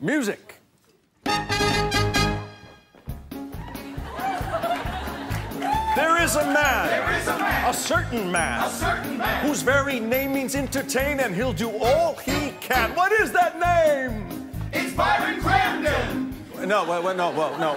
Music. There is a man. There is a man. A certain man. A certain man. Whose very name means entertain, and he'll do all he can. What is that name? It's Byron Crandon. No, well, no, well, no.